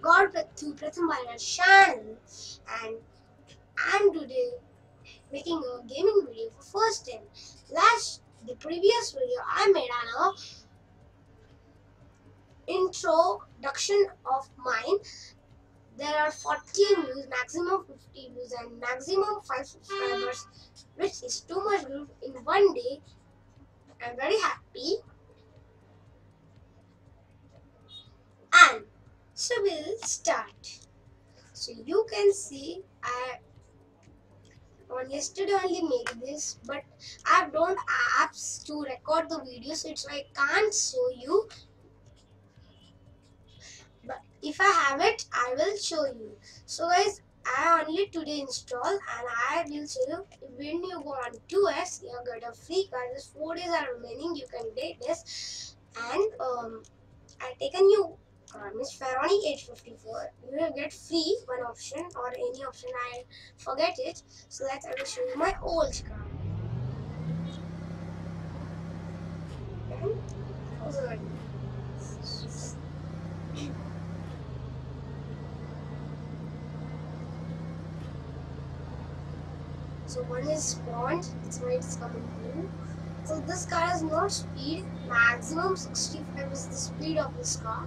God to Pratham Bhalerao channel and I'm today making a gaming video for first time. Last the previous video I made an uh, introduction of mine. There are 40 views, maximum 50 views and maximum 5 subscribers which is too much good in one day. I'm very happy and so we'll start. So you can see I on yesterday only made this but I don't apps to record the video so it's I can't show you. But if I have it I will show you. So guys I only today install and I will show you when you go on 2s you get a free card This 4 days are remaining you can take this. And um, I take a new uh, Miss Ferrari 854. You will get free one option or any option. I forget it. So that I will show you my old car. So one is spawned, that's why it's coming blue. So this car has no speed, maximum 65 is the speed of this car.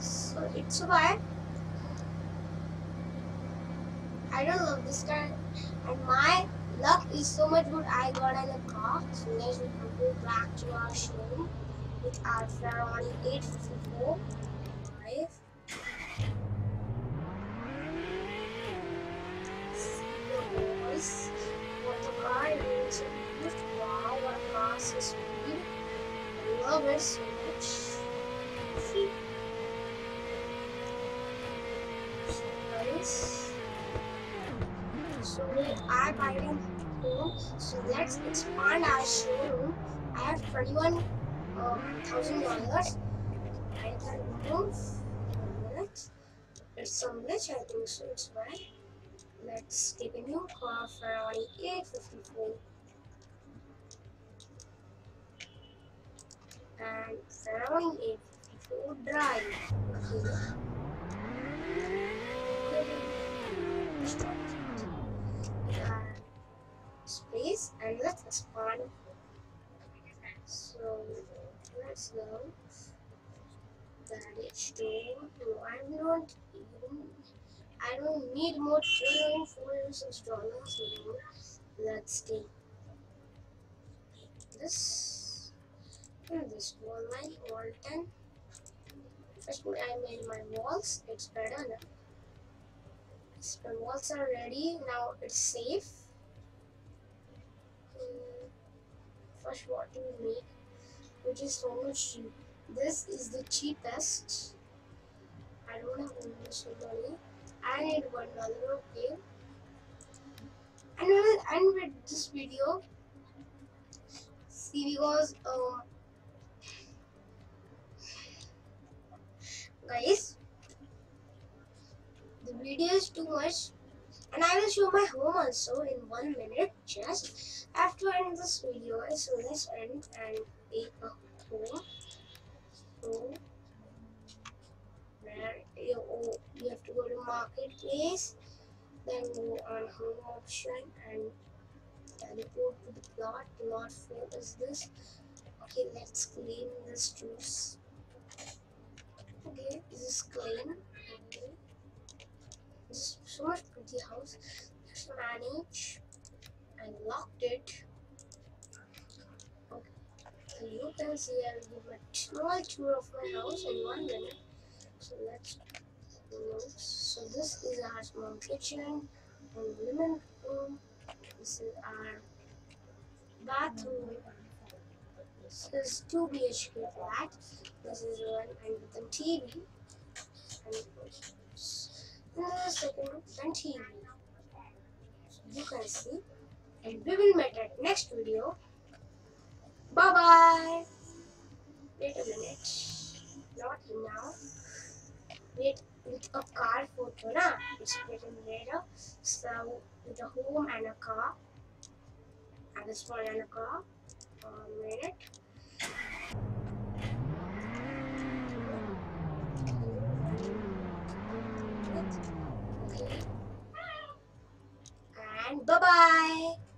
So it's why I don't love this car and my luck is so much good I got in a car. So guys we can go back to our showroom with our Ferrari 854 5. What the car is wow what a is speed. I love it so much. See? guys. So we are buying home. So let's expand our showroom. I have twenty-one um, thousand dollars. I can move. One minute. It's some glitch, I think so. It's right. Let's take a new car for Ferrari 854. And Ferrari 854 drive. Okay. And let's expand. So let's go. That is true. No, I'm not even. I don't need more training for six dollars anymore. Let's take this and this wall line wall ten. First, I made my walls. It's better now. So the walls are ready. Now it's safe. What we make? Which is so much cheap. This is the cheapest. I don't have this money. I need one dollar. Okay. And we will end with this video. See, because um, guys the video is too much and I will show my home also in one minute just after end this video so let's end and take a home so where you, you have to go to marketplace then go on home option and teleport to the plot. Plot 4 is this. Okay let's clean this juice. Okay this is clean. Okay. This is so much pretty house. Let's manage and locked it. Okay. So you can see I'll give a small tour of my house in one minute. So let's so this is our small kitchen and living room. This is our bathroom. This is 2 BHK flat. This is one and a TV. And the second and TV. You can see and we will meet at next video. Bye bye. Wait a minute. Not now. Wait with a car photo, na? It's getting later. So with a home and a car. And this one and a car. A minute. and bye bye.